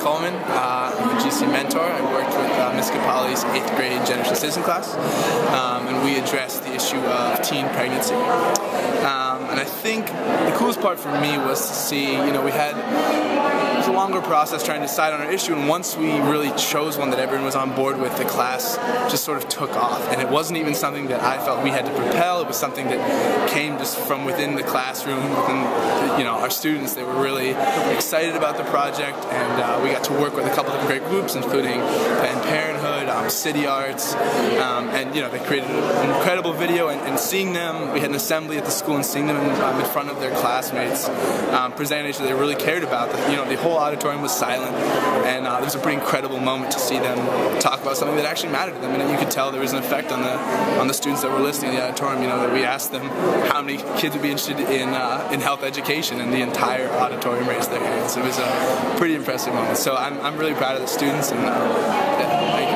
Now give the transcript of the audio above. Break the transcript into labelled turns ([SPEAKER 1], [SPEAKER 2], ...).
[SPEAKER 1] Coleman. Uh, I'm a GC mentor. I worked with uh, Miss Capali's eighth grade Generation Citizen class, um, and we addressed the issue of teen pregnancy. Um, and I think the coolest part for me was to see, you know, we had it was a longer process trying to decide on our issue, and once we really chose one that everyone was on board with, the class just sort of took off. And it wasn't even something that I felt we had to propel. It was something that came just from within the classroom, within you know our students. They were really excited about the project, and uh, we got to work with a couple of great groups, including Planned Parenthood, um, City Arts, um, and you know they created an incredible video. And, and, seeing them, we had an assembly at the school, and seeing them in, um, in front of their classmates um, presenting an they really cared about. The, you know the whole whole auditorium was silent, and uh, it was a pretty incredible moment to see them talk about something that actually mattered to them. And you could tell there was an effect on the on the students that were listening in the auditorium. You know that we asked them how many kids would be interested in uh, in health education, and the entire auditorium raised their hands. It was a pretty impressive moment. So I'm, I'm really proud of the students and. Uh,